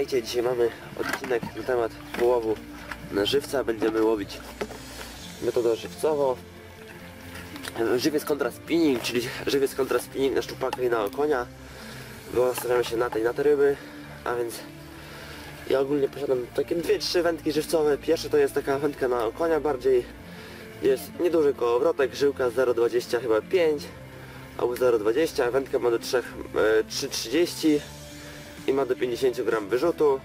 Witajcie, dzisiaj mamy odcinek na temat połowu na żywca. Będziemy łowić metodą żywcową. Żywiec kontra spinning, czyli żywiec kontra spinning na szczupaka i na okonia. Bo nastawiamy się na te i na te ryby, a więc ja ogólnie posiadam takie dwie, trzy wędki żywcowe. Pierwsza to jest taka wędka na okonia bardziej. Jest nieduży kołowrotek, żyłka 0,20 chyba 5 albo 0,20. Wędka ma do 3, e, 3,30 i ma do 50 gram wyrzutu.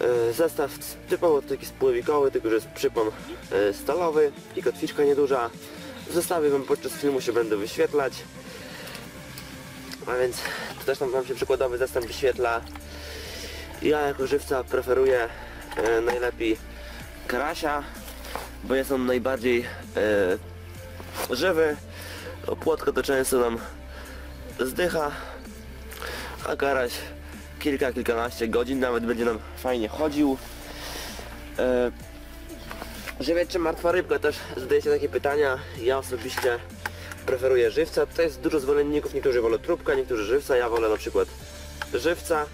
E, Zestaw typowo taki spływikowy, tylko że jest przypon e, stalowy i kotwiczka nieduża. Zestawy wam podczas filmu się będę wyświetlać. A więc tu też tam wam się przykładowy zestaw wyświetla. Ja jako żywca preferuję e, najlepiej karasia, bo jest on najbardziej żywy. Płotko to często nam zdycha, a karaś kilka, kilkanaście godzin nawet będzie nam fajnie chodził. E, żywiec czy martwa rybka też zadaje się takie pytania. Ja osobiście preferuję żywca. To jest dużo zwolenników, niektórzy wolą trupka, niektórzy żywca, ja wolę na przykład żywca.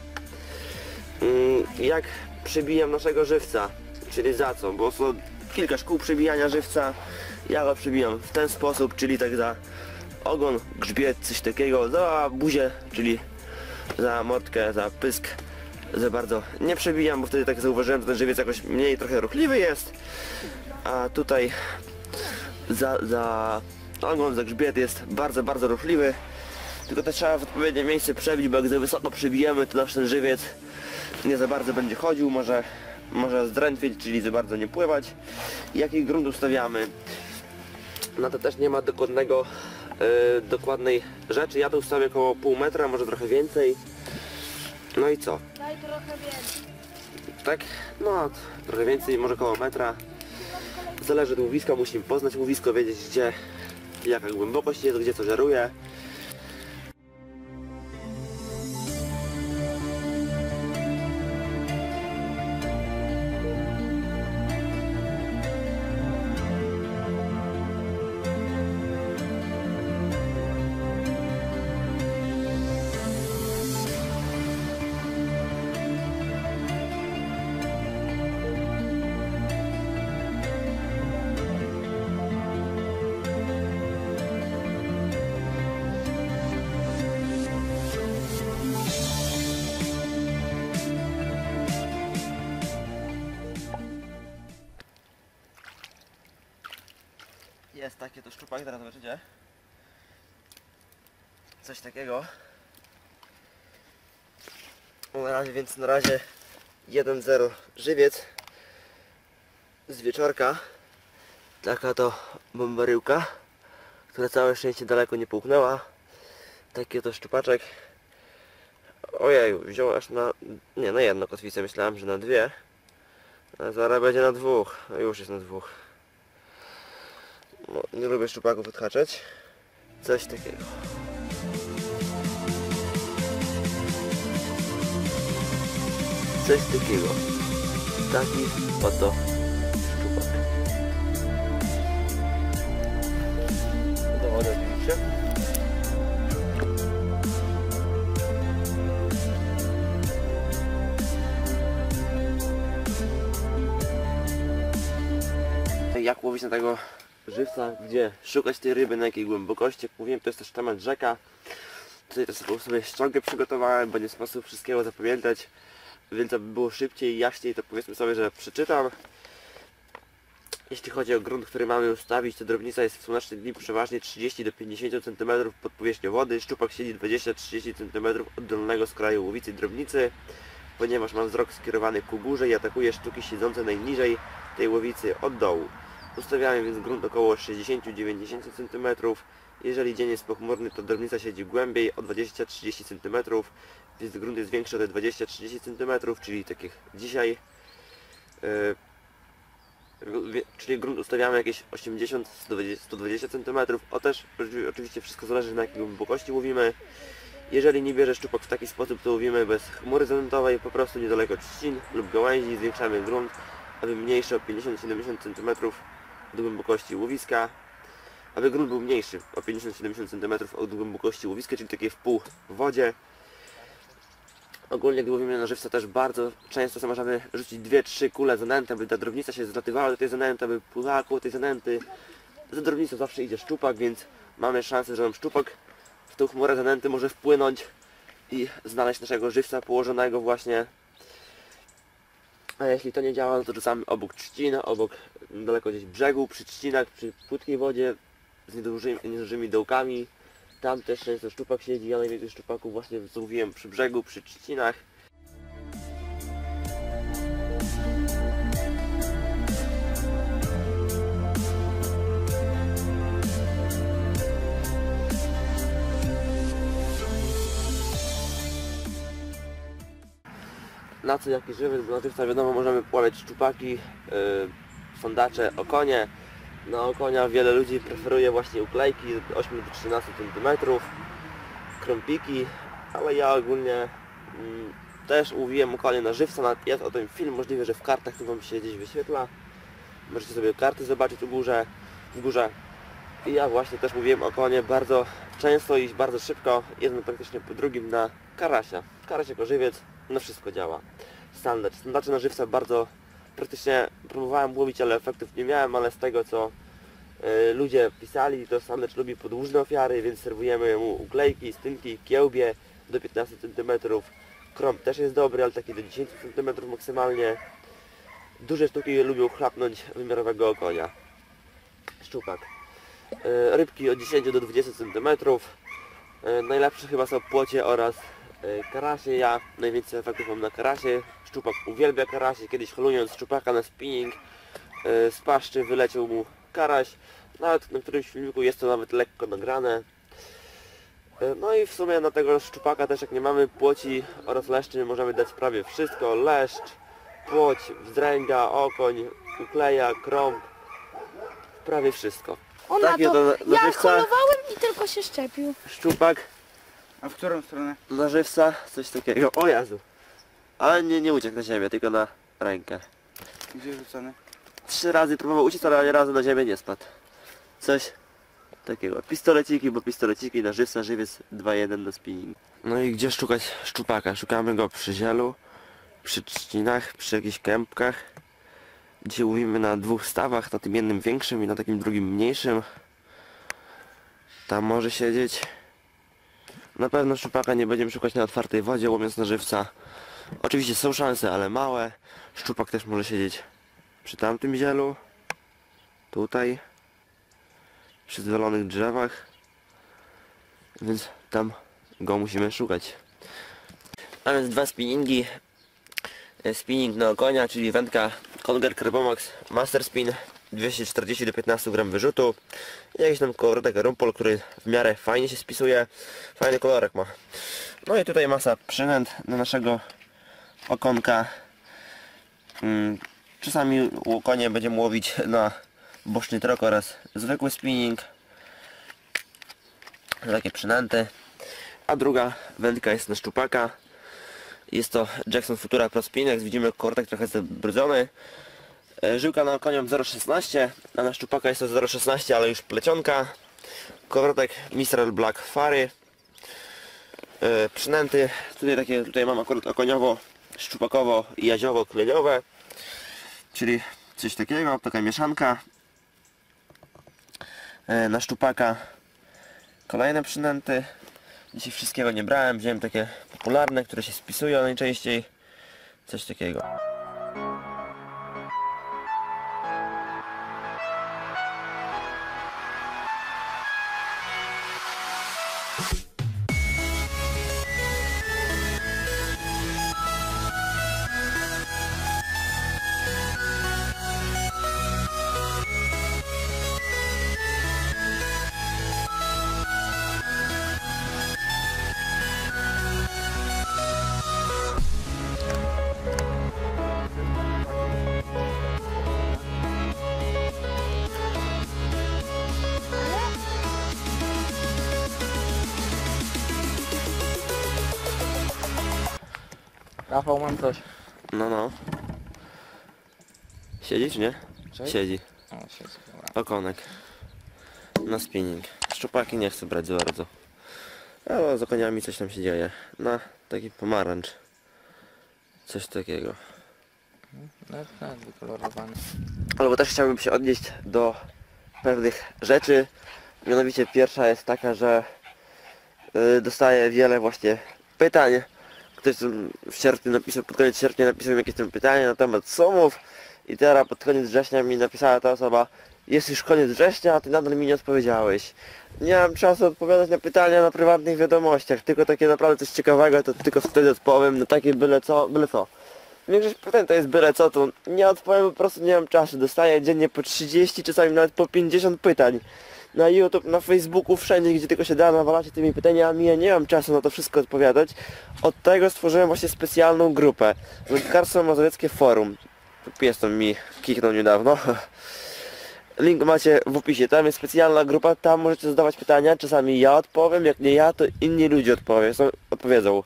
Mm, Jak przybijam naszego żywca, czyli za co, bo są kilka szkół przybijania żywca. Ja go przybijam w ten sposób, czyli tak za ogon, grzbiet, coś takiego, za buzię, czyli za mordkę, za pysk za bardzo nie przebijam, bo wtedy tak zauważyłem, że ten żywiec jakoś mniej trochę ruchliwy jest. A tutaj za, za ogon, za grzbiet jest bardzo, bardzo ruchliwy. Tylko też trzeba w odpowiednie miejsce przebić, bo jak za wysoko przebijemy, to nasz ten żywiec nie za bardzo będzie chodził, może, może zdrętwieć, czyli za bardzo nie pływać. Jaki grunt ustawiamy? No to też nie ma dokładnego, dokładnej rzeczy. Ja to ustawię około pół metra, może trochę więcej. No i co? Daj trochę więcej. Tak? No, trochę więcej, może około metra. Zależy od łowiska, musimy poznać łowisko, wiedzieć gdzie, jaka głębokość jest, gdzie co żeruje. Jest takie to szczupak, teraz zobaczycie. Coś takiego. Na razie, więc na razie 1-0 żywiec z wieczorka. Taka to bombaryłka, która całe szczęście daleko nie połknęła. Taki to szczupaczek. Ojej, wziął aż na... nie, na jedno kotwicę, myślałem, że na dwie. A zaraz będzie na dwóch. Już jest na dwóch. Nie lubię szczupaków odhaczać. Coś takiego. Coś takiego. Taki oto szczupak. Do wody oczywiście. Jak łowić na tego żywca, gdzie szukać tej ryby, na jakiej głębokości. Jak mówiłem, to jest też temat rzeka. Tutaj też sobie ściągę przygotowałem, bo nie sposób wszystkiego zapamiętać. Więc aby było szybciej i jaśniej, to powiedzmy sobie, że przeczytam. Jeśli chodzi o grunt, który mamy ustawić, to drobnica jest w słonecznych dni przeważnie 30 do 50 cm pod powierzchnią wody. Szczupak siedzi 20-30 cm od dolnego skraju łowicy drobnicy. Ponieważ mam wzrok skierowany ku górze i atakuję sztuki siedzące najniżej tej łowicy od dołu. Ustawiamy więc grunt około 60-90 cm. Jeżeli dzień jest pochmurny, to drobnica siedzi głębiej o 20-30 cm, więc grunt jest większy o te 20-30 cm, czyli tak jak dzisiaj. Wie- czyli grunt ustawiamy jakieś 80-120 cm. O też oczy- oczywiście wszystko zależy na jakiej głębokości łowimy. Jeżeli nie bierze szczupak w taki sposób, to łowimy bez chmury zanętowej, po prostu niedaleko trzcin lub gałęzi, zwiększamy grunt, aby mniejszy o 50-70 cm od głębokości łowiska, aby grunt był mniejszy o 50-70 cm od głębokości łowiska, czyli takie w pół w wodzie. Ogólnie gdy łowimy na żywca też bardzo często możemy rzucić dwie, trzy kule zanęty, aby ta drobnica się zlatywała do tej zanęty, aby pływała koło tej zanęty. Za drobnicą zawsze idzie szczupak, więc mamy szansę, że nam szczupak w tą chmurę zanęty może wpłynąć i znaleźć naszego żywca położonego właśnie. A jeśli to nie działa, no to rzucamy obok trzcin, obok daleko gdzieś brzegu, przy trzcinach, przy płytkiej wodzie z niedużymi, niedużymi dołkami. Tam też często szczupak siedzi, ja najwięcej szczupaków właśnie złowiłem przy brzegu, przy trzcinach. Na co jaki żywiec, bo na wiadomo możemy pławiać szczupaki, yy, sondacze, okonie. Na okonia wiele ludzi preferuje właśnie uklejki 8 do 13 cm, krąpiki, ale ja ogólnie mm, też łowiłem okonie na żywca, nawet jest o tym film, możliwe, że w kartach to Wam się gdzieś wyświetla. Możecie sobie karty zobaczyć u górze, w górze. I ja właśnie też mówiłem o konie bardzo często i bardzo szybko, jednym praktycznie po drugim na karasia. Karaś jako żywiec na wszystko działa. Standard. Standardy na żywca bardzo praktycznie próbowałem łowić, ale efektów nie miałem, ale z tego co y, ludzie pisali, to standard lubi podłużne ofiary, więc serwujemy mu uklejki, stynki, kiełbie do 15 cm. Krąb też jest dobry, ale taki do 10 cm maksymalnie. Duże sztuki lubią chlapnąć wymiarowego okonia. Szczupak. E, rybki od 10 do 20 cm. E, Najlepsze chyba są płocie oraz karasie. Ja najwięcej efektów mam na karasie. Szczupak uwielbia karasie. Kiedyś holując szczupaka na spinning e, z paszczy wyleciał mu karaś. Nawet na którymś filmiku jest to nawet lekko nagrane. E, No i w sumie na tego szczupaka też jak nie mamy płoci oraz leszczy możemy dać prawie wszystko. Leszcz, płoć, wzdręga, okoń, ukleja, krąb. Prawie wszystko. Ona Takie to, to na- na ja holowałem i tylko się szczepił. Szczupak A w którą stronę? na żywca, coś takiego. O Jezu. Ale nie, nie uciekł na ziemię, tylko na rękę. Gdzie rzucony? Trzy razy próbował uciec, ale ani razu na ziemię nie spadł. Coś takiego. Pistoleciki, bo pistoleciki na żywca, żywiec 2-1 na spinning. No i gdzie szukać szczupaka? Szukamy go przy zielu, przy trzcinach, przy jakichś kępkach. Dzisiaj łowimy na dwóch stawach, na tym jednym większym i na takim drugim mniejszym. Tam może siedzieć. Na pewno szczupaka nie będziemy szukać na otwartej wodzie, łowiąc na żywca. Oczywiście są szanse, ale małe. Szczupak też może siedzieć przy tamtym zielu. Tutaj. Przy zwalonych drzewach. Więc tam go musimy szukać. A więc dwa spinningi. E, Spinning na konia, czyli wędka Conger Carbomax Master Spin 240 do 15 gram wyrzutu. I jakiś tam kolorek rumpol, który w miarę fajnie się spisuje. Fajny kolorek ma. No i tutaj masa przynęt na naszego okonka. Mm, Czasami konie będziemy łowić na boczny trok oraz zwykły spinning. Takie przynęty. A druga wędka jest na szczupaka. Jest to Jackson Futura Pro Spinnex. Widzimy kortek trochę zabrudzony. E, Żyłka na koniom 0,16, a na szczupaka jest to 0,16, ale już plecionka. Kortek Mistral Black Fary. E, Przynęty. Tutaj takie, tutaj mam akurat okoniowo, szczupakowo i jaziowo kleniowe. Czyli coś takiego, taka mieszanka. E, Na szczupaka kolejne przynęty. Dzisiaj wszystkiego nie brałem, wziąłem takie popularne, które się spisują najczęściej. Coś takiego. Rafał, mam coś. No no. Siedzi czy nie? Cześć. Siedzi. O, siedzę, dobra. Okonek. Na spinning. Szczupaki nie chcę brać za bardzo. Ale z okoniami coś tam się dzieje. Na taki pomarańcz. Coś takiego. No, tak, wykolorowany. Albo też chciałbym się odnieść do pewnych rzeczy. Mianowicie pierwsza jest taka, że y, dostaję wiele właśnie pytań. Ktoś tam w sierpniu napisał, pod koniec sierpnia napisał mi jakieś tam pytanie na temat sumów i teraz pod koniec września mi napisała ta osoba jest już koniec września, a ty nadal mi nie odpowiedziałeś. Nie mam czasu odpowiadać na pytania na prywatnych wiadomościach, tylko takie naprawdę coś ciekawego, to tylko wtedy odpowiem, na takie byle co, byle co. Większość pytań to jest byle co, to nie odpowiem, po prostu nie mam czasu. Dostaję dziennie po 30, czasami nawet po 50 pytań. Na YouTube, na Facebooku, wszędzie, gdzie tylko się da, nawalacie tymi pytaniami, ja nie mam czasu na to wszystko odpowiadać. Od tego stworzyłem właśnie specjalną grupę. Wędkarstwo Mazowieckie Forum. Pies to mi kiknął niedawno. Link macie w opisie, tam jest specjalna grupa, tam możecie zadawać pytania, czasami ja odpowiem, jak nie ja, to inni ludzie odpowie, są, odpowiedzą.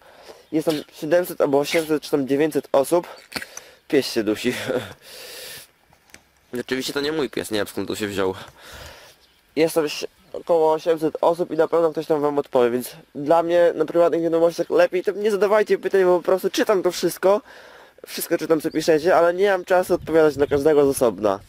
Jest tam 700 albo 800 czy tam 900 osób. Pies się dusi. Oczywiście to nie mój pies, nie wiem skąd tu się wziął. Jest tam około 800 osób i na pewno ktoś tam wam odpowie, więc dla mnie na prywatnych wiadomościach lepiej to nie zadawajcie pytań, bo po prostu czytam to wszystko. Wszystko czytam co piszecie, ale nie mam czasu odpowiadać na każdego z osobna.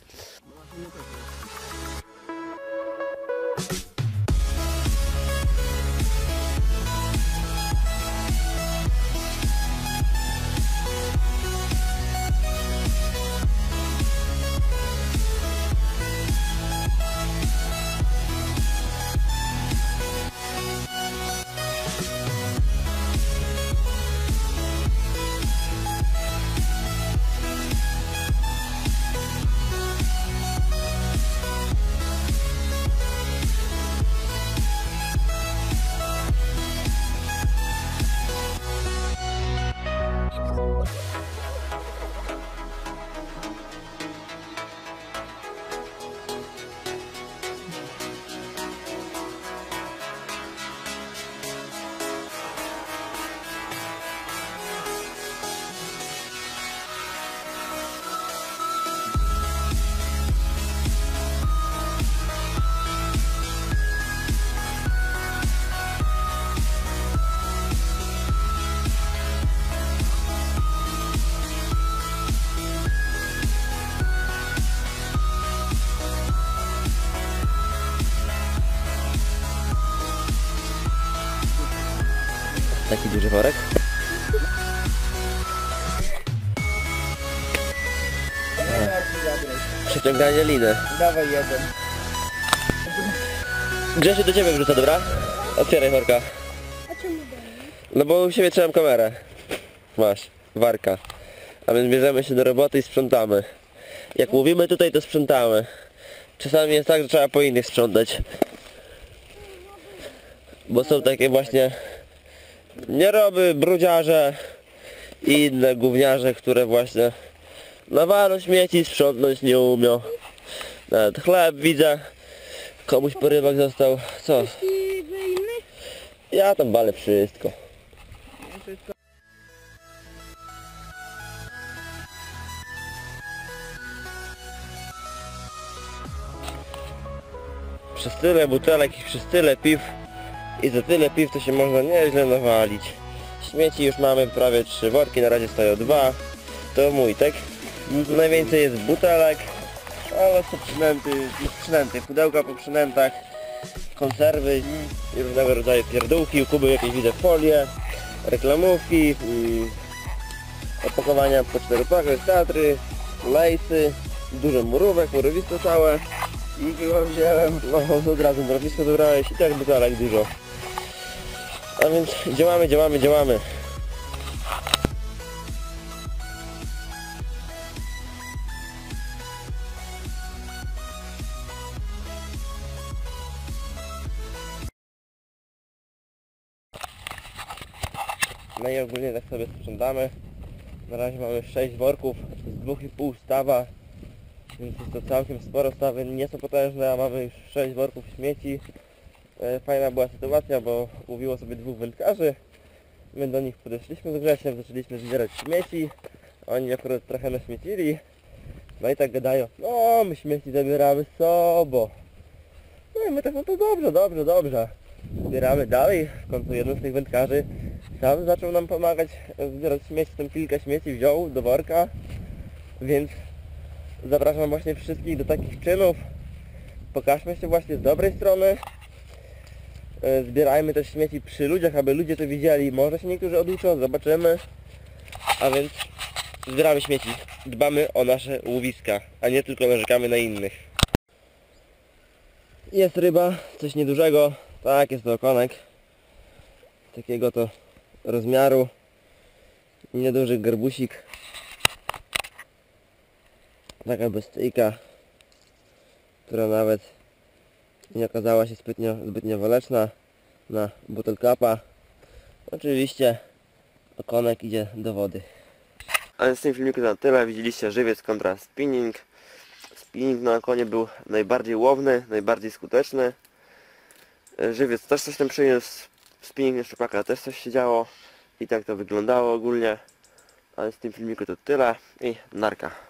Przeciąganie liny. Dawaj jeden. Grzesiu do ciebie wrzucę, dobra? Otwieraj worka. A czemu? No bo u siebie trzymam kamerę. Masz, warka. A więc bierzemy się do roboty i sprzątamy. Jak mówimy tutaj, to sprzątamy. Czasami jest tak, że trzeba po innych sprzątać. Bo są takie właśnie nieroby, brudziarze i inne gówniarze, które właśnie nawalą śmieci, sprzątnąć nie umią. Nawet chleb widzę. Komuś porywak został. Co? Ja tam balę wszystko. Przez tyle butelek i przez tyle piw i za tyle piw to się można nieźle nawalić. Śmieci już mamy prawie trzy worki, na razie stoją dwa. To mój, tak? Najwięcej jest butelek, ale są przynęty, przynęty, pudełka po przynętach, konserwy i różnego rodzaju pierdółki, Kuby jakieś widzę folie, reklamówki, opakowania po cztery pachy, teatry, lejsy, dużo murówek, murowisko całe. Było wziąłem. No od razu mrowisko dobrałeś i tak butelek dużo. A więc działamy, działamy, działamy. Ogólnie tak sobie sprzątamy. Na razie mamy 6 worków, z 2,5 stawa. Więc jest to całkiem sporo, stawy nie są potężne, a mamy już 6 worków śmieci. E, Fajna była sytuacja, bo mówiło sobie dwóch wędkarzy. My do nich podeszliśmy z Grzesiem, zaczęliśmy zbierać śmieci. Oni akurat trochę naśmiecili. No i tak gadają, no my śmieci zabieramy sobą. No i my tak, no to dobrze, dobrze, dobrze. Zbieramy dalej, w końcu jeden z tych wędkarzy sam zaczął nam pomagać e, zbierać śmieci, tam kilka śmieci wziął do worka, więc zapraszam właśnie wszystkich do takich czynów. Pokażmy się właśnie z dobrej strony. E, Zbierajmy też śmieci przy ludziach, aby ludzie to widzieli. Może się niektórzy oduczą, zobaczymy. A więc zbieramy śmieci. Dbamy o nasze łowiska, a nie tylko narzekamy na innych. Jest ryba, coś niedużego. Tak, jest to okonek. Takiego to rozmiaru. Nieduży garbusik. Taka bestyjka, która nawet nie okazała się zbytnio, zbytnio waleczna na butelkapa. Oczywiście okonek idzie do wody. Ale z tym filmiku na tyle. Widzieliście żywiec kontra spinning. Spinning na okonie był najbardziej łowny, najbardziej skuteczny. Żywiec też coś tam przyniósł. Spinning szczupaka też coś się działo. I tak to wyglądało ogólnie. Ale z tym filmiku to tyle i narka.